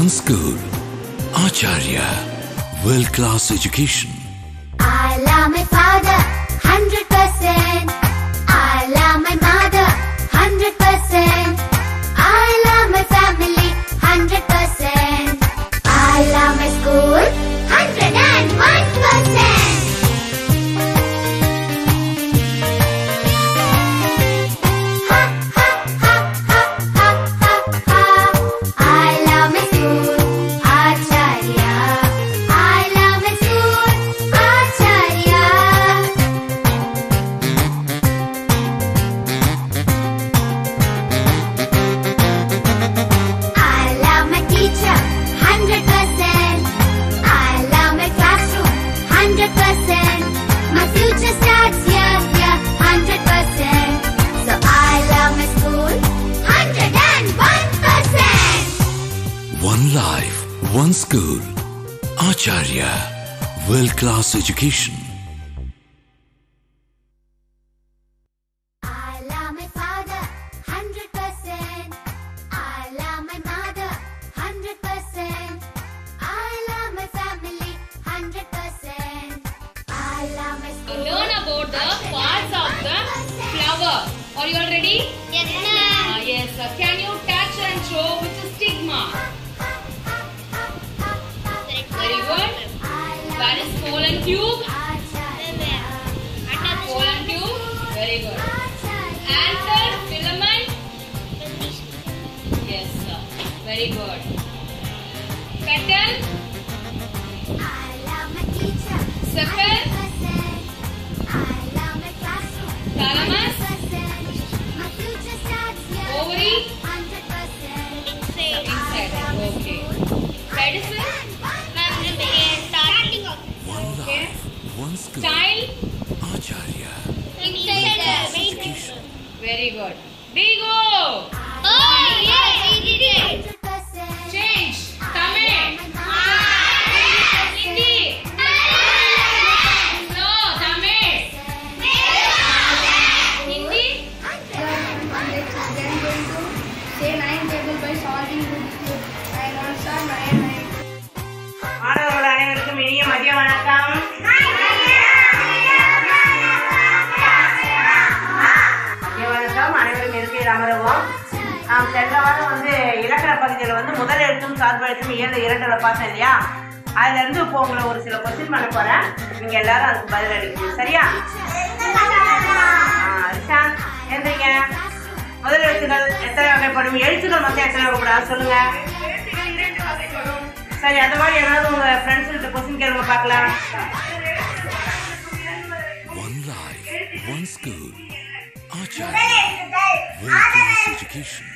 one school. Achariya. World class education. I love my father 100%. I love my mother 100%. One school. Achariya. World class education. I love my father, hundred percent. I love my mother, hundred percent. I love my family, hundred percent. I love my. Learn about the parts of the flower. Are you all ready? Yes, Ah, yes. Uh, Can you touch and show which is stigma? Where is pollen tube? Pollen tube. Very good. Anther, filament. Yes, sir. Very good. Petal, sepal, 100%. I love my classroom. Thalamus. Very good. Bigo! Oh, yes, we did it! Change. Tamil. Ah, Hindi. No, Tamil. Hindi. Say 9 table by solving good. I answer 9. இருக்கையில் அமரவும் நாம் சென்ற வாரம் வந்து இலக்கண பகுதியில் வந்து முதல் எழுத்தும் சார்பு எழுத்தும் இயல் இரண்டில் பார்த்தேன் இல்லையா? அதுலேருந்து இப்போ உங்களை ஒரு சில கொஸ்டின் பண்ண போகிறேன் நீங்கள் எல்லாரும் அதுக்கு பதில் அளிக்கணும். சரியா? ஆ, ரிஷா எந்திரிங்க முதல் எழுத்துக்கள் எத்தனை வகைப்படும்? எழுத்துக்கள் மொத்தம் எத்தனை வகைப்படும்? சொல்லுங்க. சரி அந்த மாதிரி ஏதாவது உங்க ஃப்ரெண்ட்ஸ் கிட்ட கொஸ்டின் கேளுங்க பார்க்கலாம். One life, one school. education. Education.